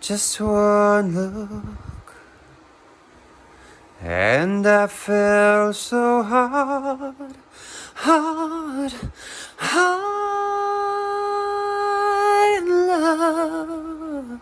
Just one look, and I fell so hard, hard, hard in love.